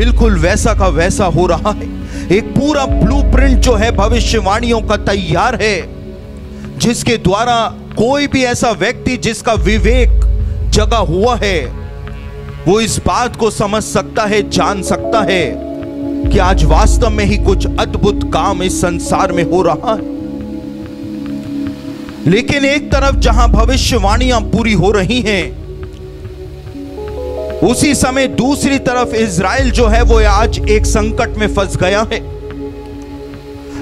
बिल्कुल वैसा का वैसा हो रहा है। एक पूरा ब्लूप्रिंट जो है भविष्यवाणियों का तैयार है, जिसके द्वारा कोई भी ऐसा व्यक्ति जिसका विवेक जगा हुआ है, वो इस बात को समझ सकता है, जान सकता है कि आज वास्तव में ही कुछ अद्भुत काम इस संसार में हो रहा है। लेकिन एक तरफ़ जहाँ भविष्यवाणियाँ पूरी हो रही हैं उसी समय दूसरी तरफ़ इज़राइल जो है, वो आज एक संकट में फंस गया है।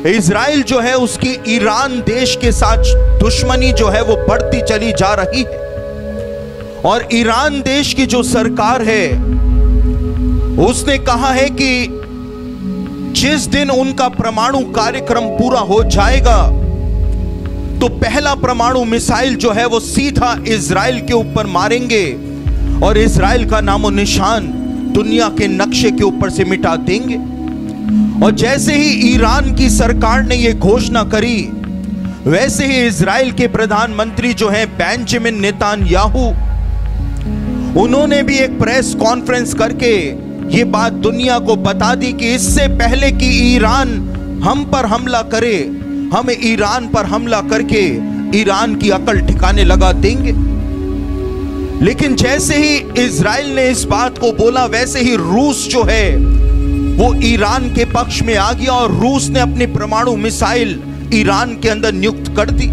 इज़राइल जो है, उसकी ईरान देश के साथ दुश्मनी जो है, वो बढ़ती चली जा रही है। और ईरान देश की जो सरकार है, उसने कहा है कि जिस दिन उनका परमाणु कार्यक्रम पूरा हो जाएगा तो पहला परमाणु मिसाइल जो है, वो सीधा इज़राइल के ऊपर मारेंगे। और इसराइल का नामो निशान दुनिया के नक्शे के ऊपर से मिटा देंगे। और जैसे ही ईरान की सरकार ने यह घोषणा करी, वैसे ही इसराइल के प्रधानमंत्री जो हैं, बेंजामिन नेतान्याहू, उन्होंने भी एक प्रेस कॉन्फ्रेंस करके ये बात दुनिया को बता दी कि इससे पहले कि ईरान हम पर हमला करे, हम ईरान पर हमला करके ईरान की अकल ठिकाने लगा देंगे। लेकिन जैसे ही इज़राइल ने इस बात को बोला, वैसे ही रूस जो है, वो ईरान के पक्ष में आ गया और रूस ने अपनी परमाणु मिसाइल ईरान के अंदर नियुक्त कर दी।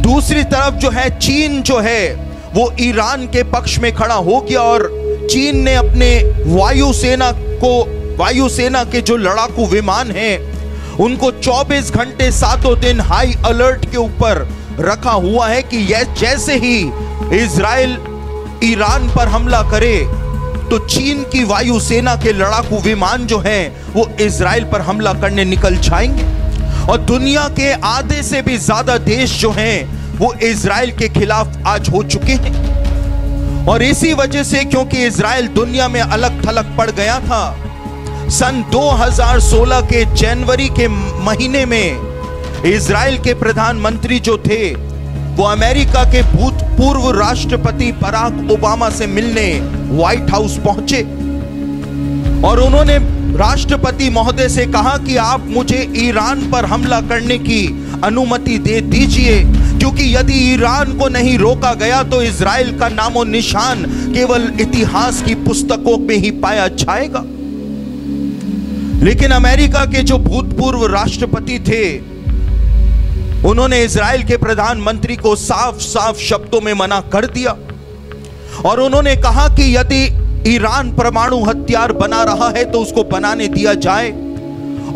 दूसरी तरफ़ जो है, चीन जो है, वो ईरान के पक्ष में खड़ा हो गया और चीन ने अपने वायुसेना को, वायुसेना के जो लड़ाकू विमान हैं, उनको 24 घंटे सातों दिन हाई अलर्ट के ऊपर रखा हुआ है कि यह जैसे ही इज़राइल ईरान पर हमला करे तो चीन की वायुसेना के लड़ाकू विमान जो हैं, वो इसराइल पर हमला करने निकल जाएँगे। और दुनिया के आधे से भी ज़्यादा देश जो हैं, वो इज़राइल के खिलाफ आज हो चुके हैं। और इसी वजह से क्योंकि इसराइल दुनिया में अलग थलग पड़ गया था, सन 2016 के जनवरी के महीने में इसराइल के प्रधानमंत्री जो थे वो अमेरिका के भूतपूर्व राष्ट्रपति बराक ओबामा से मिलने व्हाइट हाउस पहुँचे। और उन्होंने राष्ट्रपति महोदय से कहा कि आप मुझे ईरान पर हमला करने की अनुमति दे दीजिए, क्योंकि यदि ईरान को नहीं रोका गया तो इज़राइल का नामो निशान केवल इतिहास की पुस्तकों में ही पाया जाएगा। लेकिन अमेरिका के जो भूतपूर्व राष्ट्रपति थे उन्होंने इसराइल के प्रधानमंत्री को साफ़ साफ़ शब्दों में मना कर दिया। और उन्होंने कहा कि यदि ईरान परमाणु हथियार बना रहा है तो उसको बनाने दिया जाए।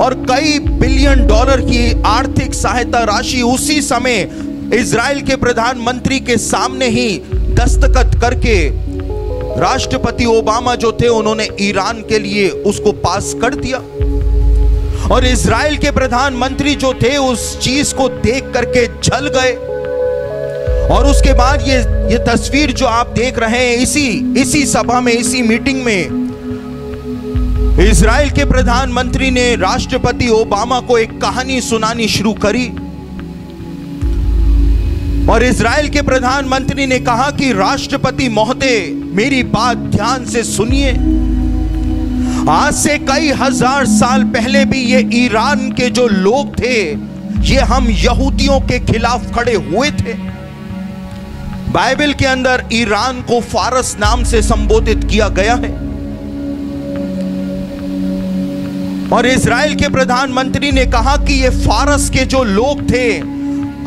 और कई बिलियन डॉलर की आर्थिक सहायता राशि उसी समय इसराइल के प्रधानमंत्री के सामने ही दस्तखत करके राष्ट्रपति ओबामा जो थे, उन्होंने ईरान के लिए उसको पास कर दिया। और इज़राइल के प्रधानमंत्री जो थे, उस चीज़ को देख करके जल गए। और उसके बाद ये ये तस्वीर जो आप देख रहे हैं, इसी इसी सभा में, इसी मीटिंग में, इज़राइल के प्रधानमंत्री ने राष्ट्रपति ओबामा को एक कहानी सुनानी शुरू करी। और इज़राइल के प्रधानमंत्री ने कहा कि, राष्ट्रपति महोदय, मेरी बात ध्यान से सुनिए। आज से कई हज़ार साल पहले भी ये ईरान के जो लोग थे, ये हम यहूदियों के खिलाफ खड़े हुए थे। बाइबल के अंदर ईरान को फारस नाम से संबोधित किया गया है। और इसराइल के प्रधानमंत्री ने कहा कि ये फारस के जो लोग थे,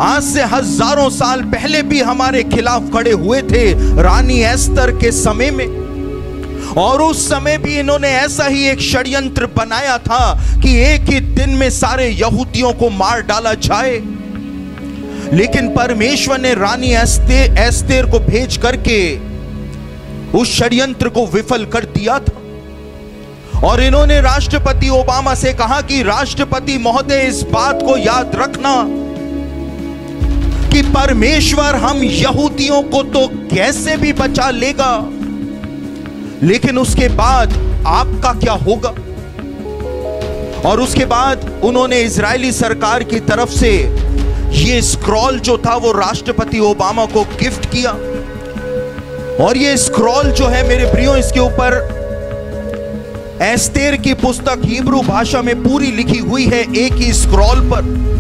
आज से हज़ारों साल पहले भी हमारे खिलाफ खड़े हुए थे। रानी एस्तर के समय में और उस समय भी इन्होंने ऐसा ही एक षड्यंत्र बनाया था कि एक ही दिन में सारे यहूदियों को मार डाला जाए। लेकिन परमेश्वर ने रानी एस्ते, एस्तेर को भेज करके उस षड्यंत्र को विफल कर दिया था। और इन्होंने राष्ट्रपति ओबामा से कहा कि राष्ट्रपति महोदय, इस बात को याद रखना कि परमेश्वर हम यहूदियों को तो कैसे भी बचा लेगा। लेकिन उसके बाद आपका क्या होगा? और उसके बाद उन्होंने इजरायली सरकार की तरफ़ से ये स्क्रॉल जो था, वो राष्ट्रपति ओबामा को गिफ्ट किया। और ये स्क्रॉल जो है, मेरे प्रियो, इसके ऊपर एस्तेर की पुस्तक, हिब्रू भाषा में पूरी लिखी हुई है एक ही स्क्रॉल पर।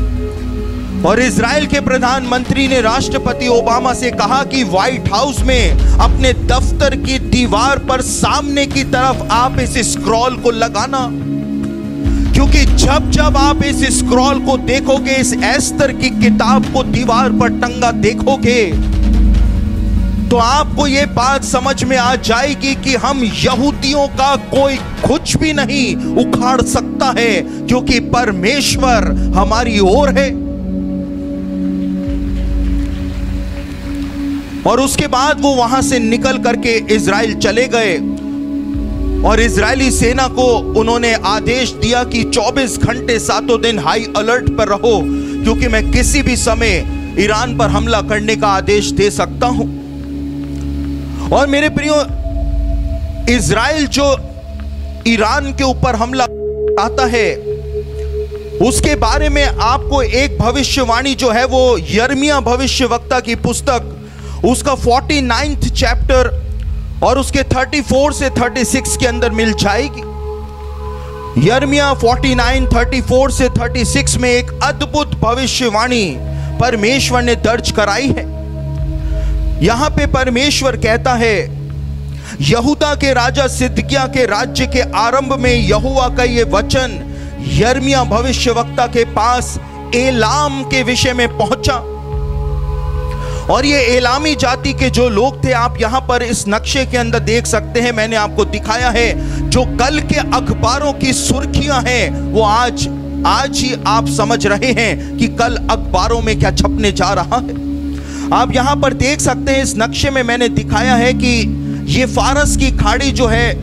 और इसराइल के प्रधानमंत्री ने राष्ट्रपति ओबामा से कहा कि व्हाइट हाउस में अपने दफ्तर की दीवार पर सामने की तरफ़ आप इस स्क्रॉल को लगाना। क्योंकि जब जब आप इस स्क्रॉल को देखोगे, इस एस्तर की किताब को दीवार पर टंगा देखोगे तो आपको यह बात समझ में आ जाएगी कि हम यहूदियों का कोई कुछ भी नहीं उखाड़ सकता है, क्योंकि परमेश्वर हमारी ओर है। और उसके बाद वो वहाँ से निकल करके इसराइल चले गए। और इजरायली सेना को उन्होंने आदेश दिया कि 24 घंटे सातों दिन हाई अलर्ट पर रहो, क्योंकि मैं किसी भी समय ईरान पर हमला करने का आदेश दे सकता हूँ। और मेरे प्रियो, इज़राइल जो ईरान के ऊपर हमला आता है, उसके बारे में आपको एक भविष्यवाणी जो है वो यर्मिया भविष्य वक्ता की पुस्तक उसका फोर्टी नाइन्थ चैप्टर और उसके 34 से 36 के अंदर मिल जाएगी। यर्मिया 49, 34 से 36 में एक अद्भुत भविष्यवाणी परमेश्वर ने दर्ज कराई है। यहाँ पे परमेश्वर कहता है यहूदा के राजा सिद्धिया के राज्य के आरंभ में यहुआ का ये वचन यर्मिया भविष्यवक्ता के पास एलाम के विषय में पहुँचा। और ये एलामी जाति के जो लोग थे, आप यहाँ पर इस नक्शे के अंदर देख सकते हैं। मैंने आपको दिखाया है, जो कल के अखबारों की सुर्खियाँ हैं, वो आज आज ही आप समझ रहे हैं कि कल अखबारों में क्या छपने जा रहा है। आप यहाँ पर देख सकते हैं, इस नक्शे में मैंने दिखाया है कि ये फारस की खाड़ी जो है,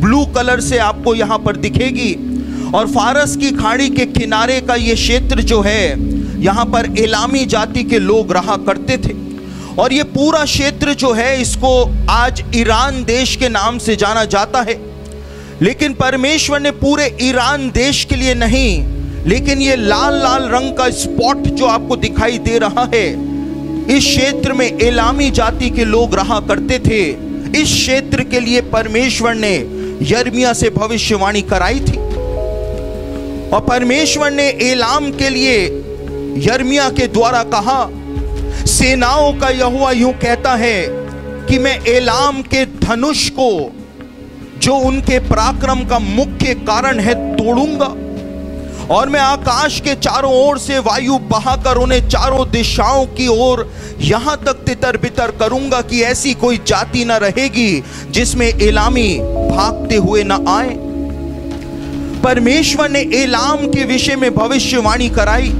ब्लू कलर से आपको यहाँ पर दिखेगी। और फारस की खाड़ी के किनारे का ये क्षेत्र जो है, यहाँ पर इलामी जाति के लोग रहा करते थे। और ये पूरा क्षेत्र जो है, इसको आज ईरान देश के नाम से जाना जाता है। लेकिन परमेश्वर ने पूरे ईरान देश के लिए नहीं, लेकिन ये लाल लाल रंग का स्पॉट जो आपको दिखाई दे रहा है, इस क्षेत्र में इलामी जाति के लोग रहा करते थे। इस क्षेत्र के लिए परमेश्वर ने यर्मिया से भविष्यवाणी कराई थी। और परमेश्वर ने एलाम के लिए यर्मिया के द्वारा कहा सेनाओं का यहुआ यूँ कहता है कि मैं एलाम के धनुष को, जो उनके पराक्रम का मुख्य कारण है, तोड़ूँगा। और मैं आकाश के चारों ओर से वायु बहाकर उन्हें चारों दिशाओं की ओर यहाँ तक तितर बितर करूँगा कि ऐसी कोई जाति ना रहेगी जिसमें एलामी भागते हुए ना आए। परमेश्वर ने एलाम के विषय में भविष्यवाणी कराई।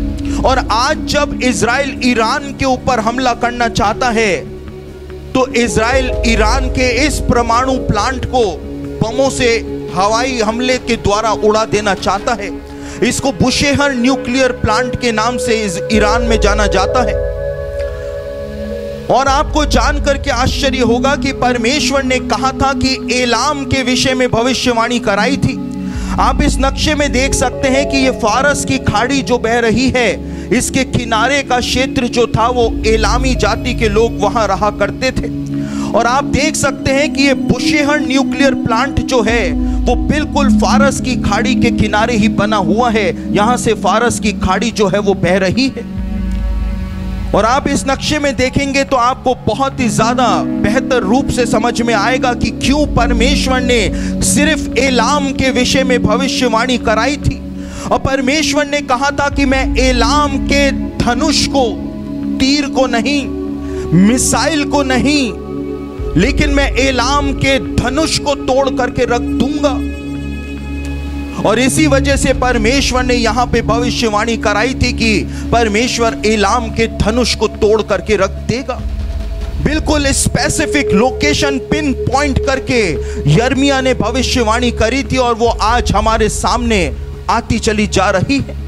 और आज जब इसराइल ईरान के ऊपर हमला करना चाहता है तो इसराइल ईरान के इस परमाणु प्लांट को बमों से हवाई हमले के द्वारा उड़ा देना चाहता है। इसको बुशेहर न्यूक्लियर प्लांट के नाम से इस ईरान में जाना जाता है। और आपको जानकर के आश्चर्य होगा कि परमेश्वर ने कहा था कि एलाम के विषय में भविष्यवाणी कराई थी। आप इस नक्शे में देख सकते हैं कि ये फारस की खाड़ी जो बह रही है इसके किनारे का क्षेत्र जो था, वो एलामी जाति के लोग वहाँ रहा करते थे। और आप देख सकते हैं कि ये बुशेहर न्यूक्लियर प्लांट जो है, वो बिल्कुल फारस की खाड़ी के किनारे ही बना हुआ है। यहाँ से फारस की खाड़ी जो है, वो बह रही है। और आप इस नक्शे में देखेंगे तो आपको बहुत ही ज़्यादा बेहतर रूप से समझ में आएगा कि क्यों परमेश्वर ने सिर्फ़ एलाम के विषय में भविष्यवाणी कराई और परमेश्वर ने कहा था कि मैं एलाम के धनुष को, तीर को नहीं, मिसाइल को नहीं, लेकिन मैं एलाम के धनुष को तोड़ करके रख दूँगा। और इसी वजह से परमेश्वर ने यहाँ पे भविष्यवाणी कराई थी कि परमेश्वर एलाम के धनुष को तोड़ करके रख देगा। बिल्कुल स्पेसिफिक लोकेशन पिन पॉइंट करके यर्मिया ने भविष्यवाणी करी थी और वो आज हमारे सामने आती चली जा रही है।